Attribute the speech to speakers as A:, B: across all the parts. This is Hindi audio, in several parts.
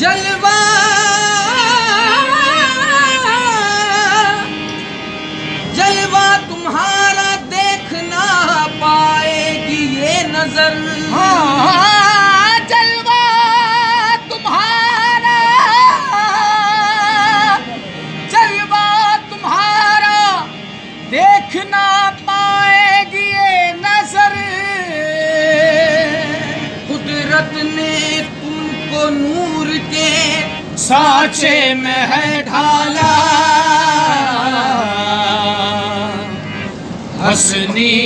A: जलवा। जलवा तुम्हारा देखना पाएगी ये नज़र। हाँ देखना पाएगी ये नज़र। वो नूर के साचे में है ढाला। Hasani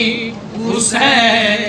A: Hussain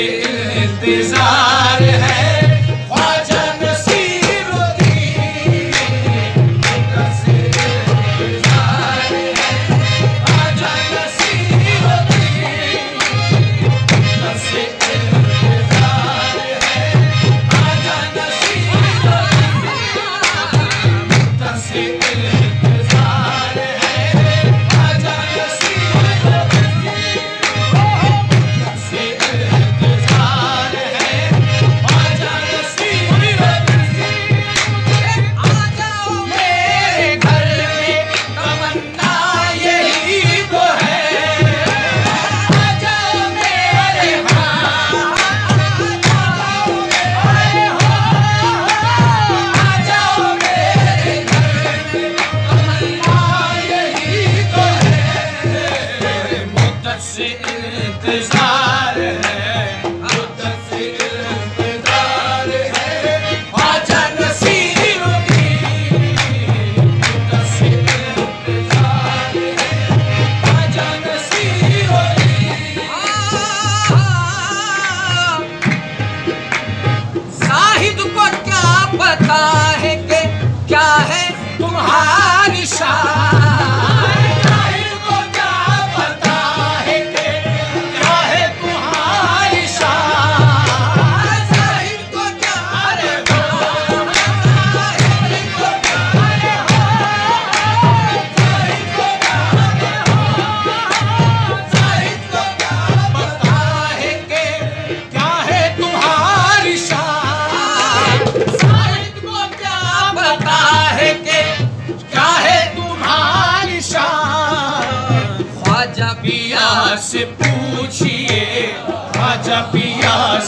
A: que te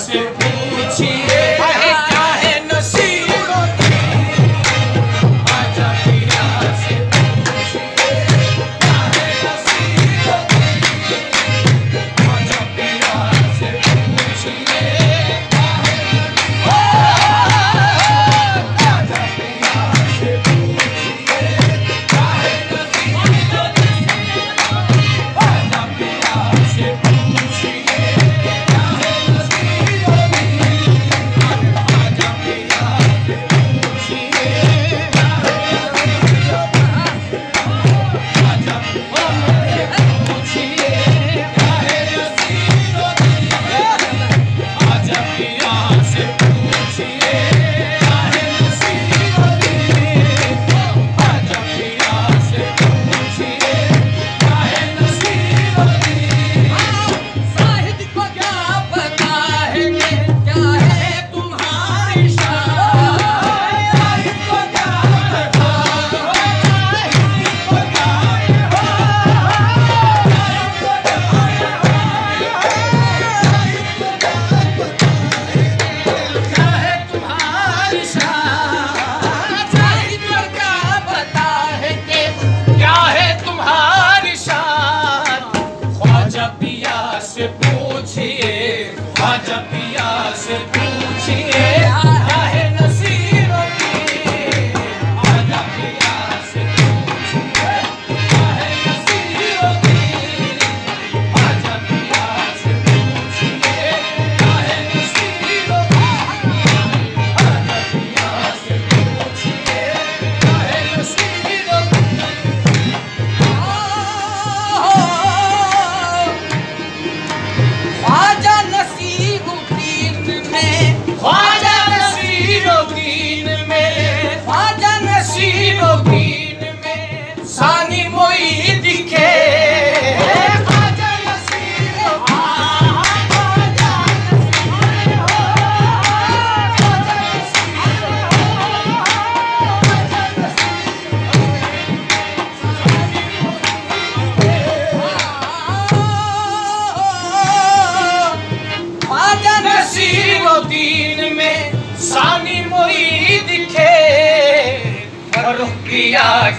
A: Gracias.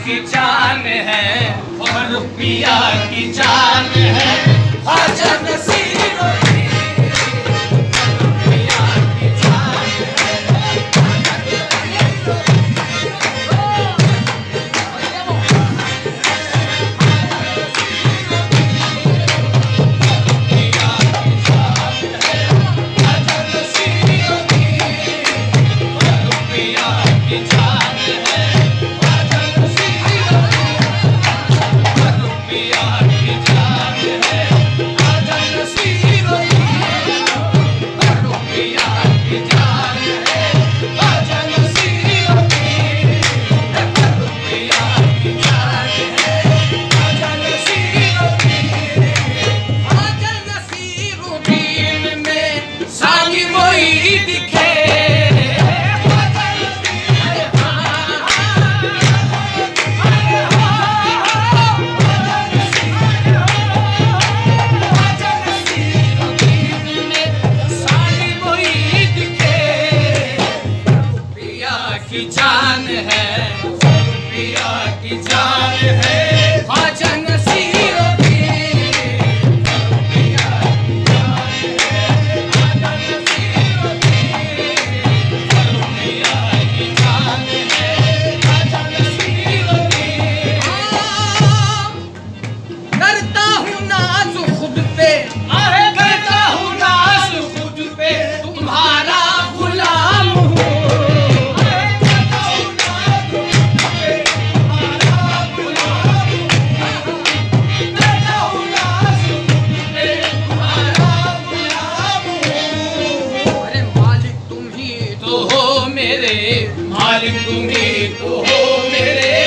A: की जान है और रुपया की जान है। मेरे
B: मालिक तुम्हें तो हो मेरे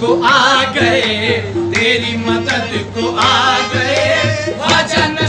A: को आ गए तेरी मदद को आ गए। भजन